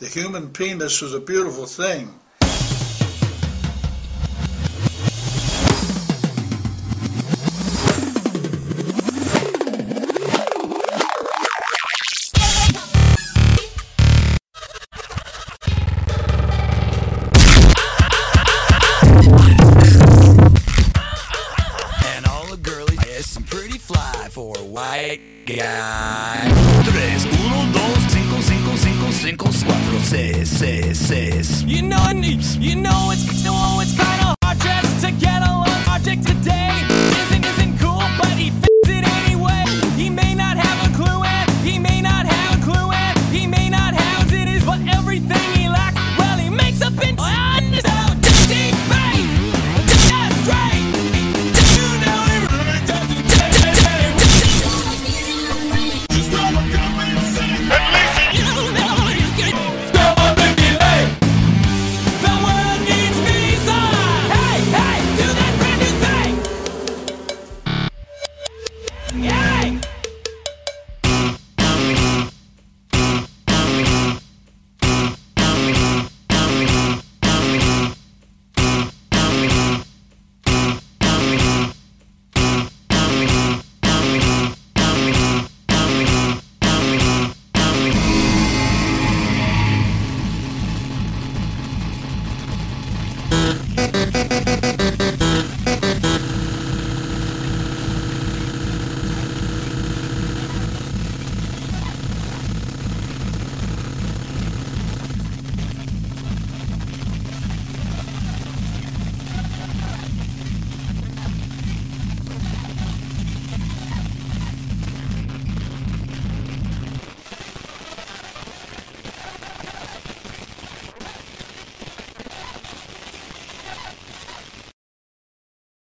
The human penis was a beautiful thing. Is pretty fly for a white guy. Tres, uno, seis, seis. You know it, you know it's, no, it's kinda